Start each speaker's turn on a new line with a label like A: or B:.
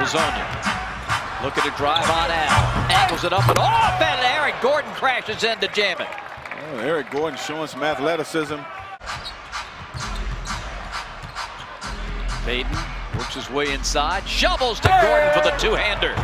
A: Hezonja. looking to drive on out. Angles it up and off, and Aaron Gordon crashes into jamming.
B: Oh, Aaron Gordon showing some athleticism.
A: Payton works his way inside, shovels to Gordon for the two-hander.